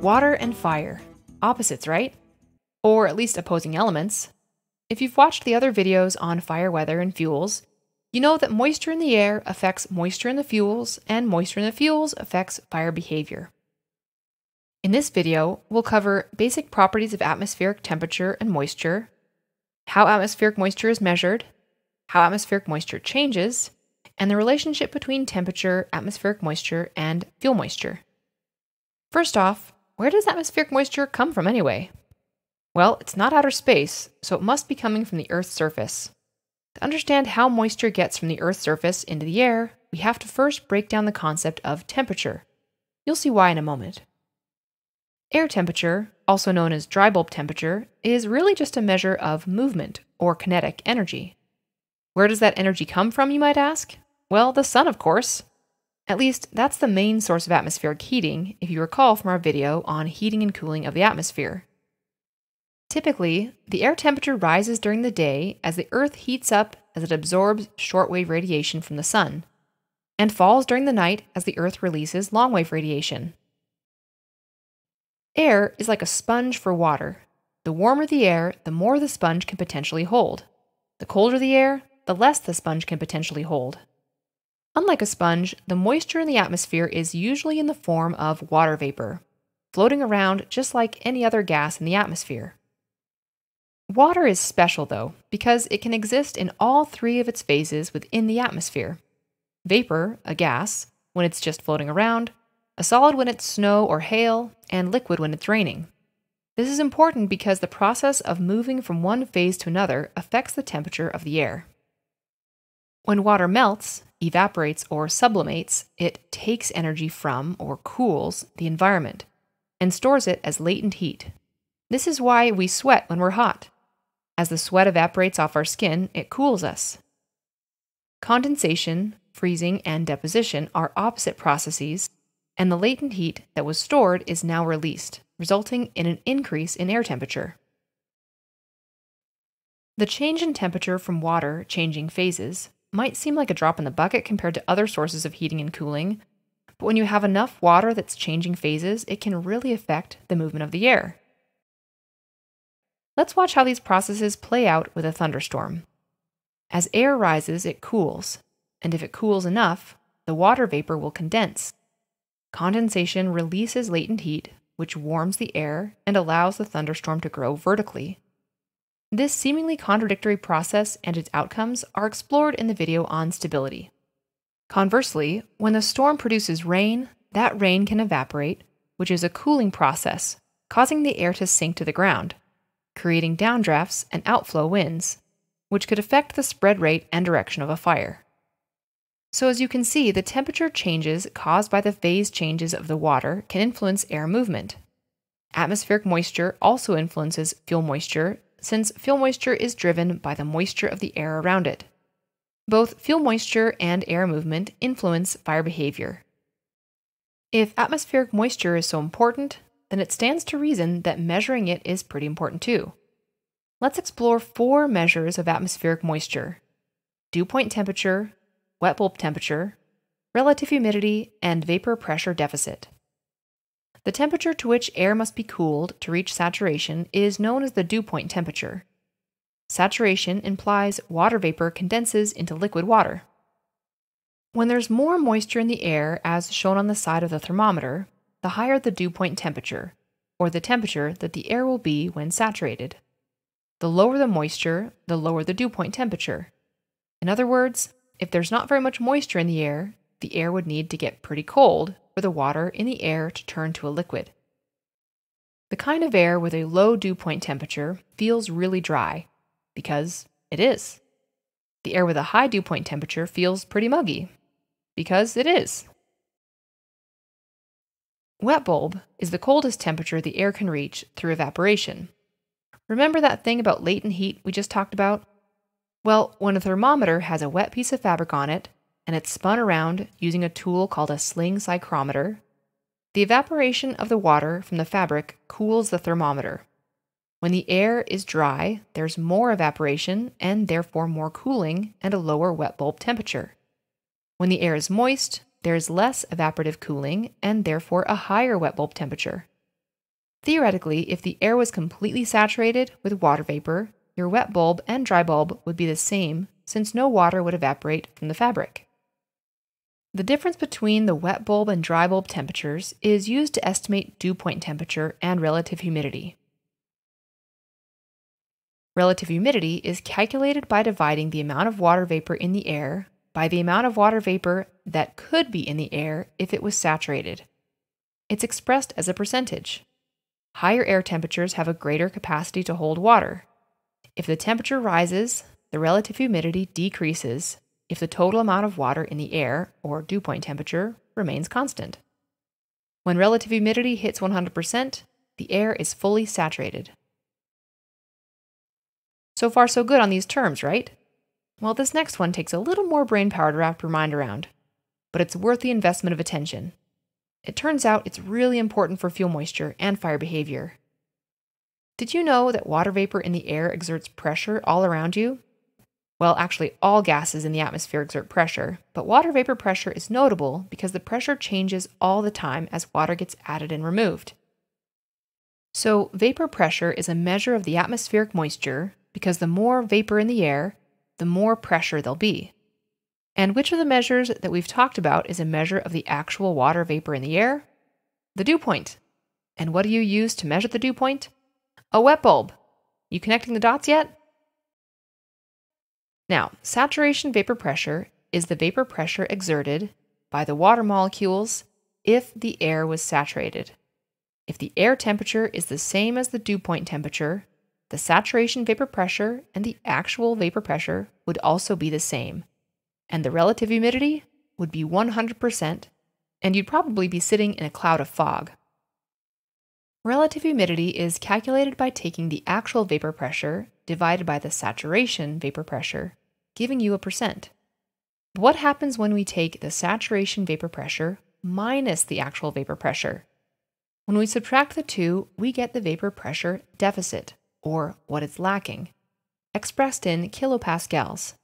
Water and fire. Opposites, right? Or at least opposing elements. If you've watched the other videos on fire weather and fuels, you know that moisture in the air affects moisture in the fuels, and moisture in the fuels affects fire behavior. In this video, we'll cover basic properties of atmospheric temperature and moisture, how atmospheric moisture is measured, how atmospheric moisture changes, and the relationship between temperature, atmospheric moisture, and fuel moisture. First off, where does atmospheric moisture come from anyway? Well, it's not outer space, so it must be coming from the Earth's surface. To understand how moisture gets from the Earth's surface into the air, we have to first break down the concept of temperature. You'll see why in a moment. Air temperature, also known as dry bulb temperature, is really just a measure of movement or kinetic energy. Where does that energy come from, you might ask? Well, the sun, of course. At least, that's the main source of atmospheric heating, if you recall from our video on heating and cooling of the atmosphere. Typically, the air temperature rises during the day as the Earth heats up as it absorbs shortwave radiation from the sun, and falls during the night as the Earth releases longwave radiation. Air is like a sponge for water. The warmer the air, the more the sponge can potentially hold. The colder the air, the less the sponge can potentially hold. Unlike a sponge, the moisture in the atmosphere is usually in the form of water vapor, floating around just like any other gas in the atmosphere. Water is special, though, because it can exist in all three of its phases within the atmosphere vapor, a gas, when it's just floating around, a solid when it's snow or hail, and liquid when it's raining. This is important because the process of moving from one phase to another affects the temperature of the air. When water melts, evaporates, or sublimates, it takes energy from, or cools, the environment and stores it as latent heat. This is why we sweat when we're hot. As the sweat evaporates off our skin, it cools us. Condensation, freezing, and deposition are opposite processes, and the latent heat that was stored is now released, resulting in an increase in air temperature. The change in temperature from water changing phases might seem like a drop in the bucket compared to other sources of heating and cooling, but when you have enough water that's changing phases, it can really affect the movement of the air. Let's watch how these processes play out with a thunderstorm. As air rises, it cools, and if it cools enough, the water vapor will condense. Condensation releases latent heat, which warms the air and allows the thunderstorm to grow vertically. This seemingly contradictory process and its outcomes are explored in the video on stability. Conversely, when the storm produces rain, that rain can evaporate, which is a cooling process, causing the air to sink to the ground creating downdrafts and outflow winds, which could affect the spread rate and direction of a fire. So, as you can see, the temperature changes caused by the phase changes of the water can influence air movement. Atmospheric moisture also influences fuel moisture, since fuel moisture is driven by the moisture of the air around it. Both fuel moisture and air movement influence fire behavior. If atmospheric moisture is so important, then it stands to reason that measuring it is pretty important too. Let's explore four measures of atmospheric moisture dew point temperature, wet bulb temperature, relative humidity, and vapor pressure deficit. The temperature to which air must be cooled to reach saturation is known as the dew point temperature. Saturation implies water vapor condenses into liquid water. When there's more moisture in the air, as shown on the side of the thermometer, the higher the dew point temperature, or the temperature that the air will be when saturated. The lower the moisture, the lower the dew point temperature. In other words, if there's not very much moisture in the air, the air would need to get pretty cold for the water in the air to turn to a liquid. The kind of air with a low dew point temperature feels really dry, because it is. The air with a high dew point temperature feels pretty muggy, because it is. Wet bulb is the coldest temperature the air can reach through evaporation. Remember that thing about latent heat we just talked about? Well, when a thermometer has a wet piece of fabric on it, and it's spun around using a tool called a sling psychrometer, the evaporation of the water from the fabric cools the thermometer. When the air is dry, there's more evaporation and therefore more cooling and a lower wet bulb temperature. When the air is moist, there is less evaporative cooling and therefore a higher wet bulb temperature. Theoretically, if the air was completely saturated with water vapor, your wet bulb and dry bulb would be the same since no water would evaporate from the fabric. The difference between the wet bulb and dry bulb temperatures is used to estimate dew point temperature and relative humidity. Relative humidity is calculated by dividing the amount of water vapor in the air by the amount of water vapor that could be in the air if it was saturated. It's expressed as a percentage. Higher air temperatures have a greater capacity to hold water. If the temperature rises, the relative humidity decreases if the total amount of water in the air, or dew point temperature, remains constant. When relative humidity hits 100%, the air is fully saturated. So far, so good on these terms, right? Well, this next one takes a little more brain power to wrap your mind around, but it's worth the investment of attention. It turns out it's really important for fuel moisture and fire behavior. Did you know that water vapor in the air exerts pressure all around you? Well, actually, all gases in the atmosphere exert pressure, but water vapor pressure is notable because the pressure changes all the time as water gets added and removed. So, vapor pressure is a measure of the atmospheric moisture because the more vapor in the air, the more pressure there'll be. And which of the measures that we've talked about is a measure of the actual water vapor in the air? The dew point. And what do you use to measure the dew point? A wet bulb. You connecting the dots yet? Now, saturation vapor pressure is the vapor pressure exerted by the water molecules if the air was saturated. If the air temperature is the same as the dew point temperature, the saturation vapor pressure and the actual vapor pressure would also be the same, and the relative humidity would be 100%, and you'd probably be sitting in a cloud of fog. Relative humidity is calculated by taking the actual vapor pressure divided by the saturation vapor pressure giving you a percent. But what happens when we take the saturation vapor pressure minus the actual vapor pressure? When we subtract the two, we get the vapor pressure deficit, or what it's lacking, expressed in kilopascals.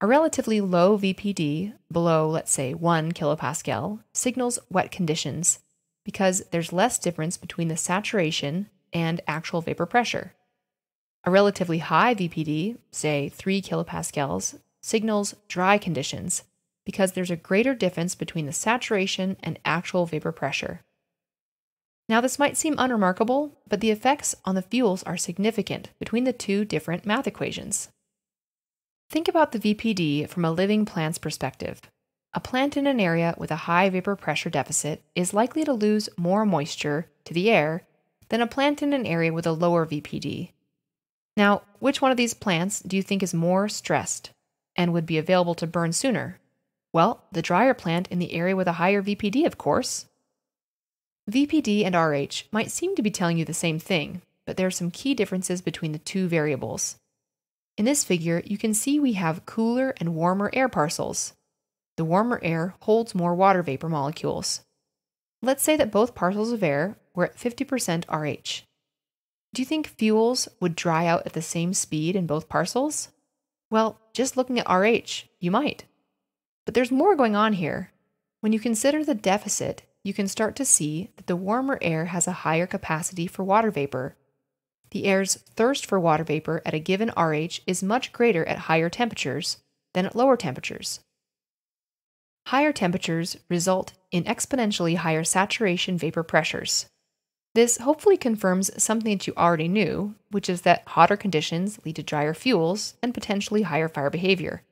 A relatively low VPD, below, let's say, 1 kilopascal, signals wet conditions because there's less difference between the saturation and actual vapor pressure. A relatively high VPD, say 3 kilopascals, signals dry conditions because there's a greater difference between the saturation and actual vapor pressure. Now, this might seem unremarkable, but the effects on the fuels are significant between the two different math equations. Think about the VPD from a living plant's perspective. A plant in an area with a high vapor pressure deficit is likely to lose more moisture to the air than a plant in an area with a lower VPD, now, which one of these plants do you think is more stressed and would be available to burn sooner? Well, the drier plant in the area with a higher VPD, of course. VPD and RH might seem to be telling you the same thing, but there are some key differences between the two variables. In this figure, you can see we have cooler and warmer air parcels. The warmer air holds more water vapor molecules. Let's say that both parcels of air were at 50% RH. Do you think fuels would dry out at the same speed in both parcels? Well, just looking at RH, you might. But there's more going on here. When you consider the deficit, you can start to see that the warmer air has a higher capacity for water vapor. The air's thirst for water vapor at a given RH is much greater at higher temperatures than at lower temperatures. Higher temperatures result in exponentially higher saturation vapor pressures. This hopefully confirms something that you already knew, which is that hotter conditions lead to drier fuels and potentially higher fire behavior.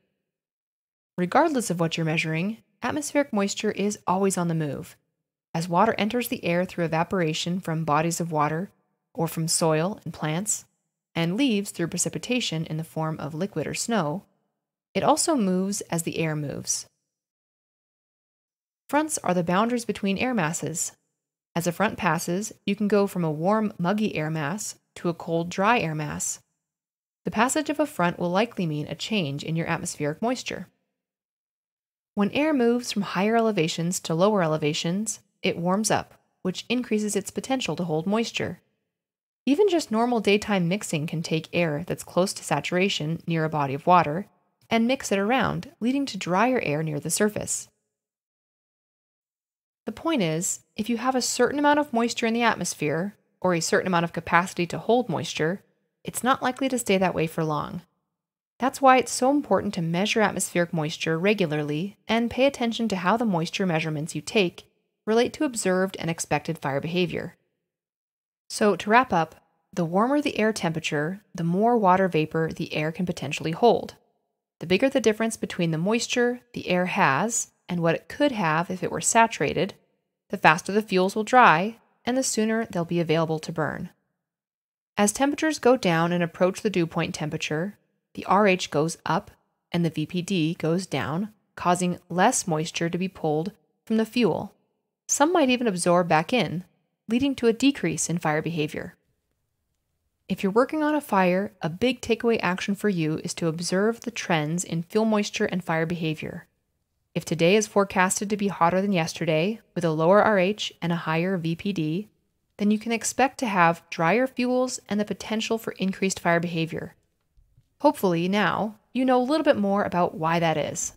Regardless of what you're measuring, atmospheric moisture is always on the move. As water enters the air through evaporation from bodies of water or from soil and plants, and leaves through precipitation in the form of liquid or snow, it also moves as the air moves. Fronts are the boundaries between air masses, as a front passes, you can go from a warm, muggy air mass to a cold, dry air mass. The passage of a front will likely mean a change in your atmospheric moisture. When air moves from higher elevations to lower elevations, it warms up, which increases its potential to hold moisture. Even just normal daytime mixing can take air that's close to saturation near a body of water and mix it around, leading to drier air near the surface. The point is, if you have a certain amount of moisture in the atmosphere, or a certain amount of capacity to hold moisture, it's not likely to stay that way for long. That's why it's so important to measure atmospheric moisture regularly and pay attention to how the moisture measurements you take relate to observed and expected fire behavior. So, to wrap up, the warmer the air temperature, the more water vapor the air can potentially hold. The bigger the difference between the moisture the air has and what it could have if it were saturated, the faster the fuels will dry and the sooner they'll be available to burn. As temperatures go down and approach the dew point temperature, the RH goes up and the VPD goes down, causing less moisture to be pulled from the fuel. Some might even absorb back in, leading to a decrease in fire behavior. If you're working on a fire, a big takeaway action for you is to observe the trends in fuel moisture and fire behavior. If today is forecasted to be hotter than yesterday, with a lower RH and a higher VPD, then you can expect to have drier fuels and the potential for increased fire behavior. Hopefully, now you know a little bit more about why that is.